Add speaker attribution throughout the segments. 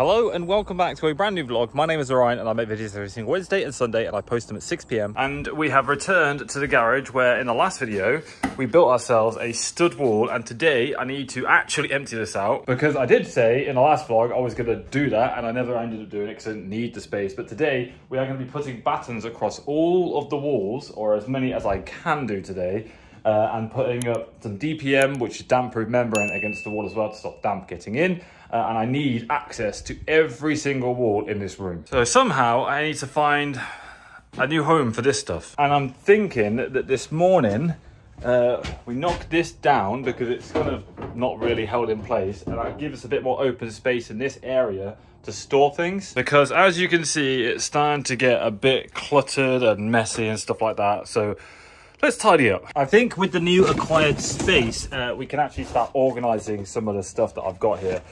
Speaker 1: Hello and welcome back to a brand new vlog. My name is Orion and I make videos every single Wednesday and Sunday and I post them at 6pm. And we have returned to the garage where in the last video, we built ourselves a stud wall and today I need to actually empty this out because I did say in the last vlog I was going to do that and I never ended up doing it because I didn't need the space. But today we are going to be putting battens across all of the walls or as many as I can do today uh, and putting up some DPM, which is damp-proof membrane against the wall as well to stop damp getting in. Uh, and I need access to every single wall in this room. So somehow I need to find a new home for this stuff. And I'm thinking that this morning, uh, we knock this down because it's kind of not really held in place and that gives us a bit more open space in this area to store things because as you can see it's starting to get a bit cluttered and messy and stuff like that so let's tidy up. I think with the new acquired space, uh, we can actually start organizing some of the stuff that I've got here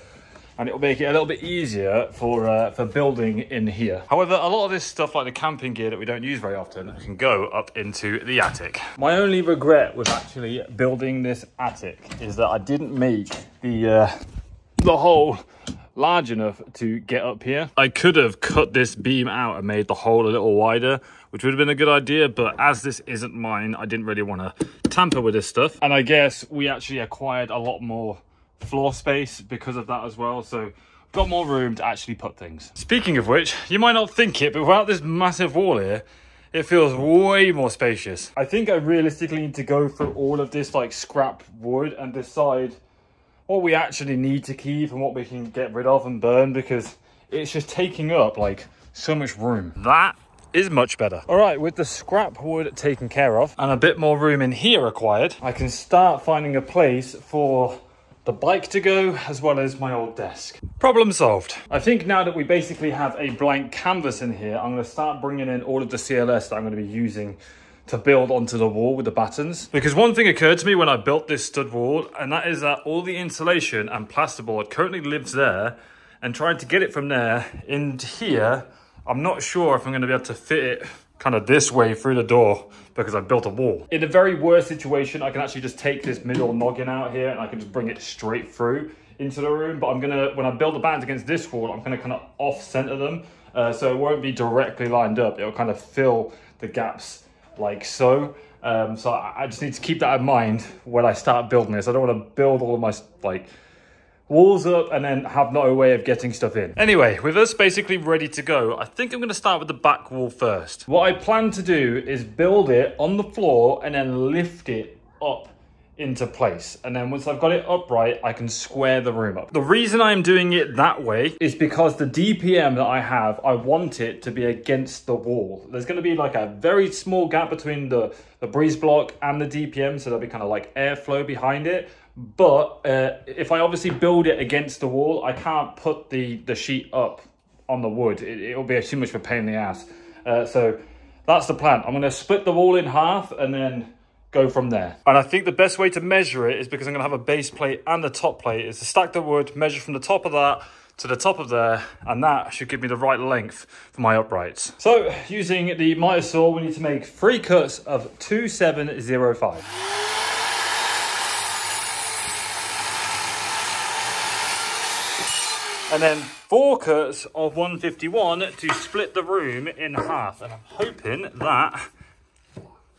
Speaker 1: and it'll make it a little bit easier for uh, for building in here. However, a lot of this stuff like the camping gear that we don't use very often can go up into the attic. My only regret with actually building this attic is that I didn't make the uh, the hole large enough to get up here. I could have cut this beam out and made the hole a little wider, which would have been a good idea. But as this isn't mine, I didn't really want to tamper with this stuff. And I guess we actually acquired a lot more floor space because of that as well. So got more room to actually put things. Speaking of which, you might not think it, but without this massive wall here, it feels way more spacious. I think I realistically need to go through all of this like scrap wood and decide what we actually need to keep and what we can get rid of and burn because it's just taking up like so much room. That is much better. All right, with the scrap wood taken care of and a bit more room in here acquired, I can start finding a place for the bike to go, as well as my old desk. Problem solved. I think now that we basically have a blank canvas in here, I'm gonna start bringing in all of the CLS that I'm gonna be using to build onto the wall with the battens. Because one thing occurred to me when I built this stud wall, and that is that all the insulation and plasterboard currently lives there, and trying to get it from there into here, I'm not sure if I'm gonna be able to fit it kind of this way through the door because I built a wall. In a very worst situation, I can actually just take this middle noggin out here and I can just bring it straight through into the room. But I'm gonna, when I build the bands against this wall, I'm gonna kind of off center them. Uh, so it won't be directly lined up. It'll kind of fill the gaps like so. Um, so I, just need to keep that in mind when I start building this. I don't want to build all of my like walls up and then have no way of getting stuff in. Anyway, with us basically ready to go, I think I'm going to start with the back wall first. What I plan to do is build it on the floor and then lift it up into place. And then once I've got it upright, I can square the room up. The reason I'm doing it that way is because the DPM that I have, I want it to be against the wall. There's gonna be like a very small gap between the, the breeze block and the DPM, so there'll be kind of like airflow behind it. But uh, if I obviously build it against the wall, I can't put the, the sheet up on the wood. It, will be too much of a pain in the ass. Uh, so that's the plan. I'm gonna split the wall in half and then go from there. And I think the best way to measure it is because I'm gonna have a base plate and the top plate is to stack the wood, measure from the top of that to the top of there, and that should give me the right length for my uprights. So using the miter saw, we need to make three cuts of 2705. and then four cuts of 151 to split the room in half. And I'm hoping that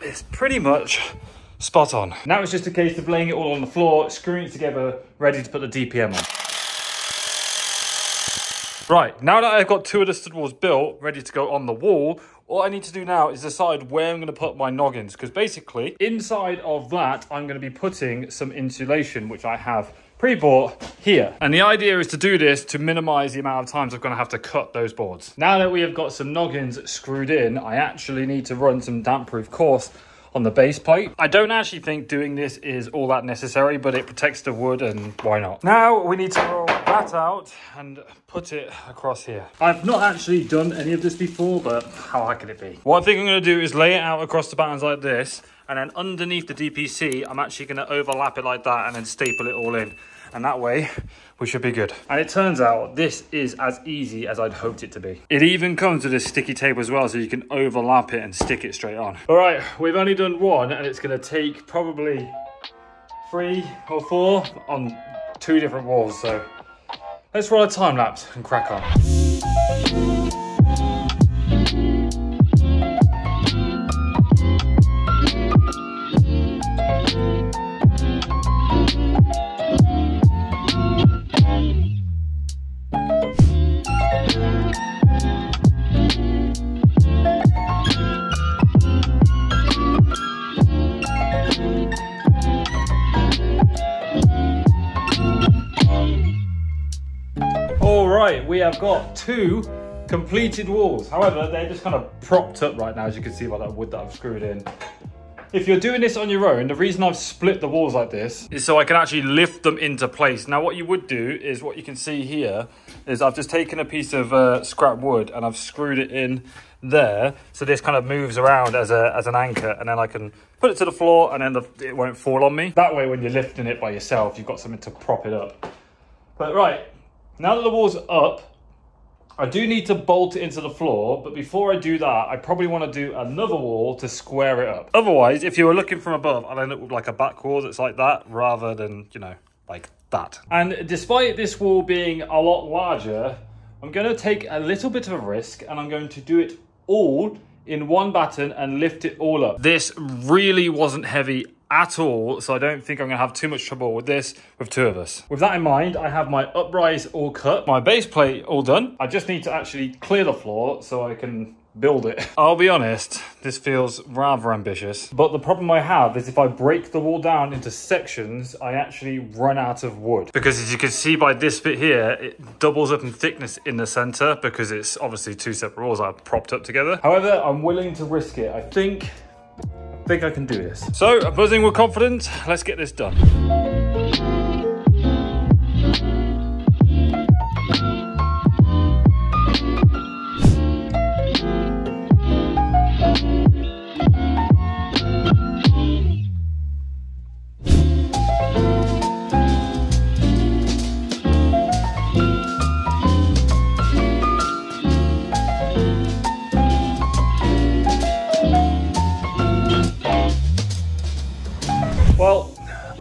Speaker 1: is pretty much spot on. Now it's just a case of laying it all on the floor, screwing it together, ready to put the DPM on. Right, now that I've got two of the stud walls built, ready to go on the wall, all I need to do now is decide where I'm going to put my noggins. Because basically, inside of that, I'm going to be putting some insulation, which I have pre-bought here. And the idea is to do this to minimize the amount of times I'm gonna have to cut those boards. Now that we have got some noggins screwed in, I actually need to run some damp-proof course on the base plate. I don't actually think doing this is all that necessary, but it protects the wood and why not? Now we need to roll that out and put it across here. I've not actually done any of this before, but how hard can it be? What I think I'm gonna do is lay it out across the battens like this, and then underneath the DPC, I'm actually gonna overlap it like that and then staple it all in and that way we should be good. And it turns out this is as easy as I'd hoped it to be. It even comes with a sticky tape as well, so you can overlap it and stick it straight on. All right, we've only done one and it's gonna take probably three or four on two different walls, so Let's roll a time lapse and crack on. Have got two completed walls. However, they're just kind of propped up right now, as you can see by that wood that I've screwed in. If you're doing this on your own, the reason I've split the walls like this is so I can actually lift them into place. Now, what you would do is what you can see here is I've just taken a piece of uh, scrap wood and I've screwed it in there. So this kind of moves around as, a, as an anchor and then I can put it to the floor and then the, it won't fall on me. That way, when you're lifting it by yourself, you've got something to prop it up. But right, now that the wall's up, I do need to bolt it into the floor, but before I do that, I probably want to do another wall to square it up. Otherwise, if you were looking from above, I'd end up with like a back wall that's like that, rather than, you know, like that. And despite this wall being a lot larger, I'm going to take a little bit of a risk and I'm going to do it all in one batten and lift it all up. This really wasn't heavy at all, so I don't think I'm gonna have too much trouble with this with two of us. With that in mind, I have my uprights all cut, my base plate all done. I just need to actually clear the floor so I can build it. I'll be honest, this feels rather ambitious. But the problem I have is if I break the wall down into sections, I actually run out of wood. Because as you can see by this bit here, it doubles up in thickness in the center because it's obviously two separate walls I've propped up together. However, I'm willing to risk it. I think think I can do this. So, buzzing with confidence, let's get this done.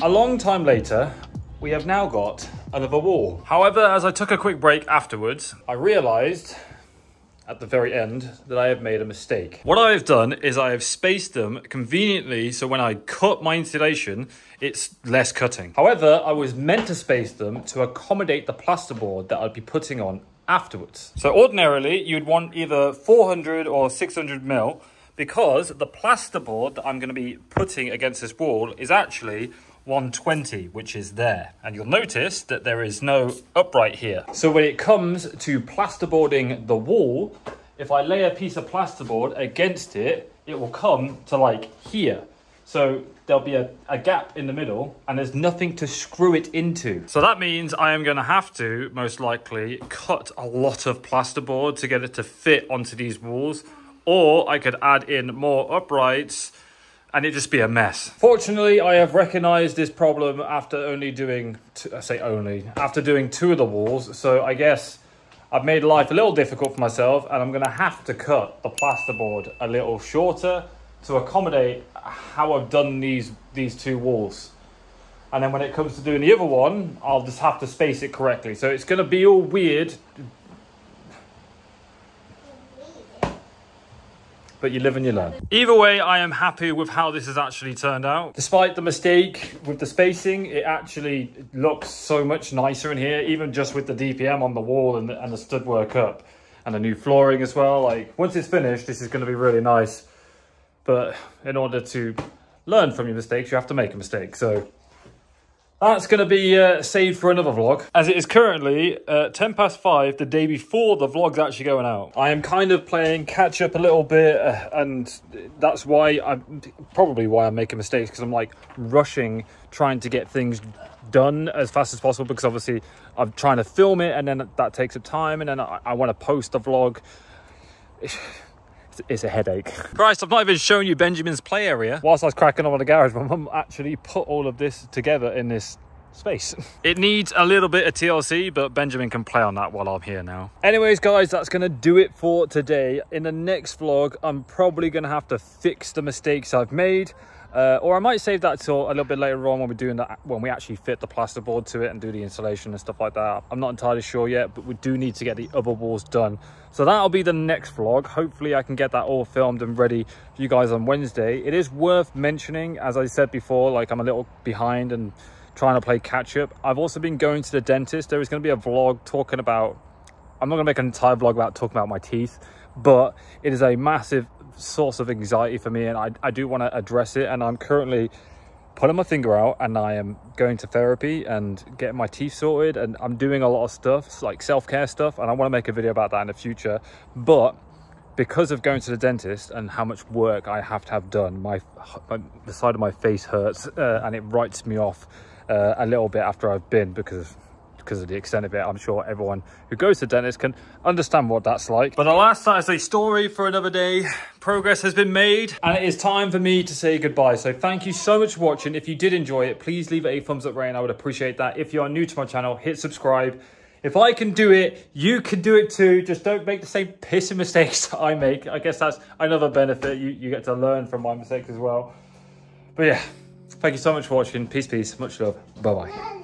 Speaker 1: A long time later, we have now got another wall. However, as I took a quick break afterwards, I realized at the very end that I have made a mistake. What I have done is I have spaced them conveniently so when I cut my insulation, it's less cutting. However, I was meant to space them to accommodate the plasterboard that I'd be putting on afterwards. So ordinarily, you'd want either 400 or 600 mil because the plasterboard that I'm going to be putting against this wall is actually 120, which is there. And you'll notice that there is no upright here. So when it comes to plasterboarding the wall, if I lay a piece of plasterboard against it, it will come to like here. So there'll be a, a gap in the middle and there's nothing to screw it into. So that means I am going to have to, most likely, cut a lot of plasterboard to get it to fit onto these walls or I could add in more uprights and it just be a mess. Fortunately, I have recognized this problem after only doing, two, I say only, after doing two of the walls. So I guess I've made life a little difficult for myself and I'm gonna have to cut the plasterboard a little shorter to accommodate how I've done these, these two walls. And then when it comes to doing the other one, I'll just have to space it correctly. So it's gonna be all weird but you live and you learn. Either way, I am happy with how this has actually turned out. Despite the mistake with the spacing, it actually looks so much nicer in here, even just with the DPM on the wall and the, and the stud work up and the new flooring as well. Like once it's finished, this is gonna be really nice. But in order to learn from your mistakes, you have to make a mistake. So that's going to be uh, saved for another vlog. As it is currently uh, 10 past 5, the day before the vlog's actually going out. I am kind of playing catch up a little bit, uh, and that's why I'm probably why I'm making mistakes because I'm like rushing, trying to get things done as fast as possible because obviously I'm trying to film it and then that takes up time, and then I, I want to post the vlog. It's a headache. Christ, I've not even shown you Benjamin's play area. Whilst I was cracking on in the garage, my mum actually put all of this together in this space. It needs a little bit of TLC, but Benjamin can play on that while I'm here now. Anyways, guys, that's going to do it for today. In the next vlog, I'm probably going to have to fix the mistakes I've made Uh, or I might save that till a little bit later on when we're doing that, when we actually fit the plasterboard to it and do the installation and stuff like that. I'm not entirely sure yet, but we do need to get the other walls done. So that'll be the next vlog. Hopefully I can get that all filmed and ready for you guys on Wednesday. It is worth mentioning, as I said before, like I'm a little behind and trying to play catch up. I've also been going to the dentist. There is going to be a vlog talking about, I'm not going to make an entire vlog about talking about my teeth, but it is a massive source of anxiety for me and I, I do want to address it and I'm currently putting my finger out and I am going to therapy and getting my teeth sorted and I'm doing a lot of stuff like self-care stuff and I want to make a video about that in the future. But because of going to the dentist and how much work I have to have done my, my the side of my face hurts uh, and it writes me off uh, a little bit after I've been because because of the extent of it. I'm sure everyone who goes to dentist can understand what that's like. But alas, that is a story for another day. Progress has been made and it is time for me to say goodbye. So thank you so much for watching. If you did enjoy it, please leave it a thumbs up rating. I would appreciate that. If you are new to my channel, hit subscribe. If I can do it, you can do it too. Just don't make the same pissing mistakes I make. I guess that's another benefit. You, you get to learn from my mistakes as well. But yeah, thank you so much for watching. Peace, peace. Much love. Bye-bye.